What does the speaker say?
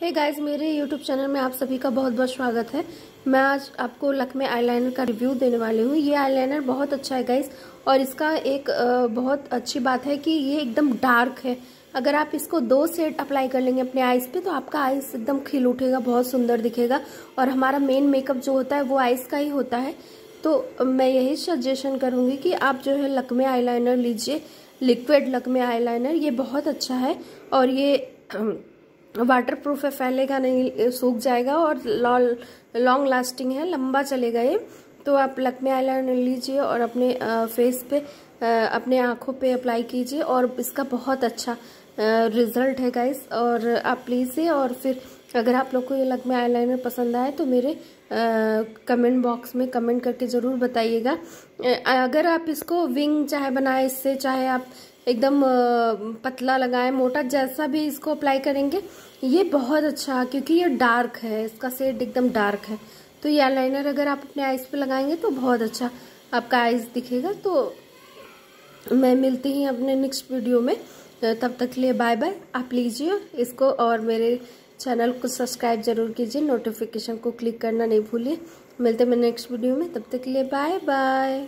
हे hey guys मेरे YouTube channel में आप सभी का बहुत बहुत स्वागत है। मैं आज आपको लक्मे आईलाइनर का रिव्यू देने वाली हूँ। ये आईलाइनर बहुत अच्छा है गाइस और इसका एक बहुत अच्छी बात है कि ये एकदम डार्क है। अगर आप इसको दो सेट अप्लाई कर लेंगे अपने आइज़ पे तो आपका आइज़ एकदम खिल उठेगा, बहुत सुंदर दिखेगा और हमारा मेन मेकअप जो होता है वो आइज़ का ही होता है। तो मैं यही सजेशन करूँगी कि आप जो है लकमे आईलाइनर लीजिए। लिक्विड लकमे आईलाइनर ये बहुत अच्छा है और ये वाटर प्रूफ है फैलेगा नहीं सूख जाएगा और लॉन्ग लास्टिंग है, लंबा चलेगा ये। तो आप लकमे आईलाइनर लीजिए और अपने फेस पे अपने आँखों पे अप्लाई कीजिए और इसका बहुत अच्छा रिज़ल्ट है गाइस और आप लीजिए और फिर अगर आप लोग को ये लकमे आईलाइनर पसंद आए तो मेरे कमेंट बॉक्स में कमेंट करके ज़रूर बताइएगा। अगर आप इसको विंग चाहे बनाए, इससे चाहे आप एकदम पतला लगाएँ, मोटा जैसा भी इसको अप्लाई करेंगे, ये बहुत अच्छा क्योंकि ये डार्क है, इसका शेड एकदम डार्क है। तो ये आईलाइनर अगर आप अपने आईज पे लगाएँगे तो बहुत अच्छा आपका आईज दिखेगा तो मैं मिलती ही अपने नेक्स्ट वीडियो में। तब तक लिए बाय बाय आप लीजिए इसको और मेरे चैनल को सब्सक्राइब ज़रूर कीजिए। नोटिफिकेशन को क्लिक करना नहीं भूलिए। मिलते हैं मेरे नेक्स्ट वीडियो में। तब तक के लिए बाय बाय